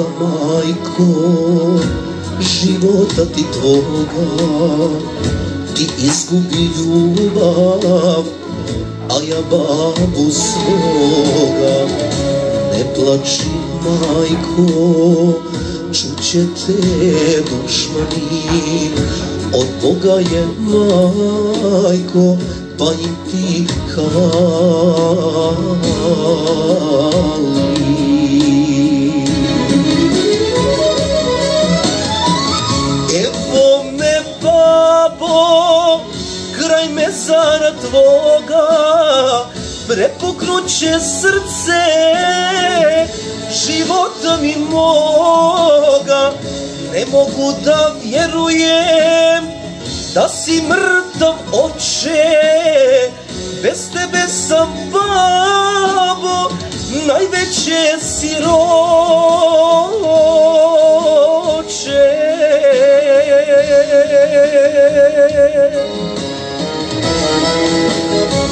majko, života ti tvoga, ti izgubi ljubav, a ja babu svoga. Ne plači majko, čuće te dušmani, od Boga je majko, pa i ti kali. Babo, kraj mezara tvoga, prepuknuće srce života mi moga. Ne mogu da vjerujem da si mrtav oče, bez tebe sam babo, najveće Thank you.